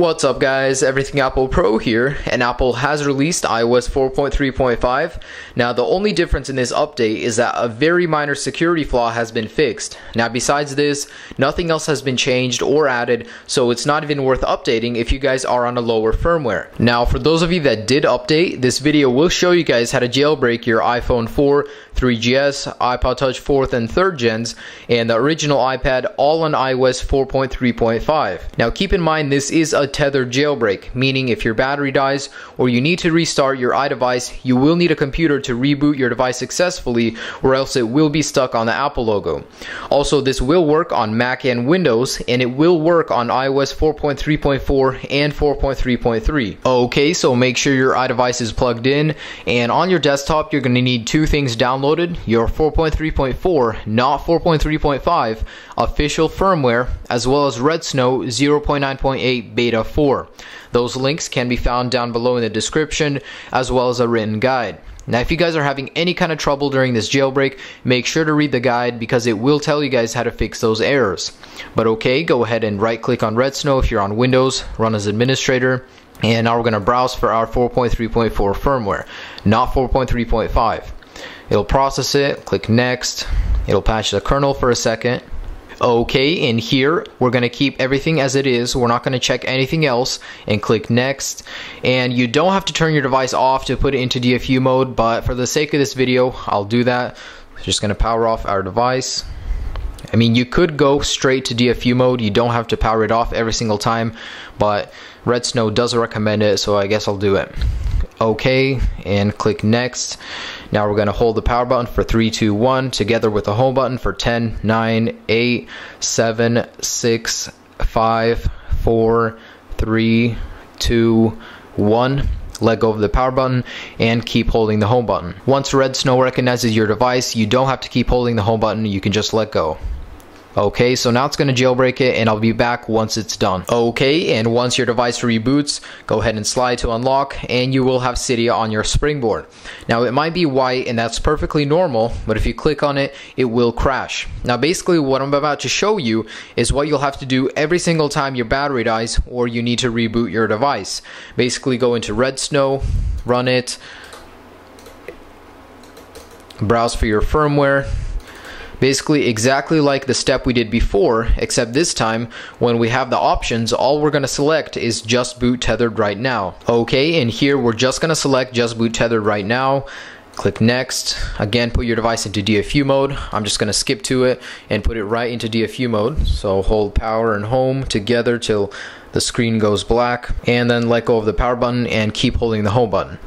What's up guys, Everything Apple Pro here, and Apple has released iOS 4.3.5. Now the only difference in this update is that a very minor security flaw has been fixed. Now besides this, nothing else has been changed or added, so it's not even worth updating if you guys are on a lower firmware. Now for those of you that did update, this video will show you guys how to jailbreak your iPhone 4, 3GS, iPod Touch 4th and 3rd gens, and the original iPad all on iOS 4.3.5. Now keep in mind this is a tethered jailbreak, meaning if your battery dies or you need to restart your iDevice, you will need a computer to reboot your device successfully or else it will be stuck on the Apple logo. Also, this will work on Mac and Windows and it will work on iOS 4.3.4 and 4.3.3. Okay, so make sure your iDevice is plugged in and on your desktop you're going to need two things downloaded, your 4.3.4, not 4.3.5 official firmware as well as Redsn0w 0.9.8 beta Beta 4. Those links can be found down below in the description as well as a written guide. Now, if you guys are having any kind of trouble during this jailbreak, make sure to read the guide because it will tell you guys how to fix those errors. But okay, go ahead and right click on Redsn0w if you're on Windows, run as administrator. And now we're going to browse for our 4.3.4 firmware, not 4.3.5. It'll process it, click next. It'll patch the kernel for a second. Okay, in here, we're going to keep everything as it is. We're not going to check anything else and click next. And you don't have to turn your device off to put it into DFU mode, but for the sake of this video, I'll do that. Just going to power off our device. I mean, you could go straight to DFU mode. You don't have to power it off every single time, but Redsn0w does recommend it, so I guess I'll do it. OK, and click next. Now we're going to hold the power button for 3, 2, 1 together with the home button for 10, 9, 8, 7, 6, 5, 4, 3, 2, 1 let go of the power button and keep holding the home button. Once Redsn0w recognizes your device, you don't have to keep holding the home button, you can just let go. Okay, so now it's going to jailbreak it and I'll be back once it's done. Okay, and once your device reboots, go ahead and slide to unlock and you will have Cydia on your springboard. Now it might be white and that's perfectly normal, but if you click on it, it will crash. Now basically what I'm about to show you is what you'll have to do every single time your battery dies or you need to reboot your device. Basically go into Redsn0w, run it, browse for your firmware, Basically exactly like the step we did before, except this time when we have the options, all we're going to select is just boot tethered right now. Okay, and here we're just going to select just boot tethered right now. Click next. Again, put your device into DFU mode. I'm just going to skip to it and put it right into DFU mode. So hold power and home together till the screen goes black and then let go of the power button and keep holding the home button.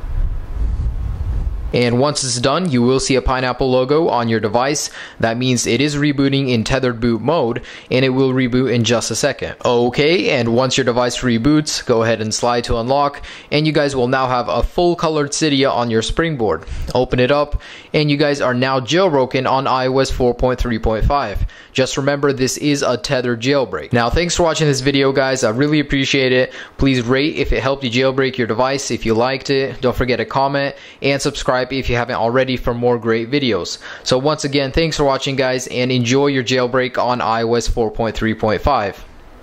And once it's done, you will see a pineapple logo on your device. That means it is rebooting in tethered boot mode and it will reboot in just a second. Okay, and once your device reboots, go ahead and slide to unlock and you guys will now have a full colored Cydia on your springboard. Open it up and you guys are now jailbroken on iOS 4.3.5. Just remember this is a tethered jailbreak. Now thanks for watching this video guys, I really appreciate it. Please rate if it helped you jailbreak your device if you liked it. Don't forget to comment and subscribe subscribe if you haven't already for more great videos. So once again, thanks for watching guys and enjoy your jailbreak on iOS 4.3.5.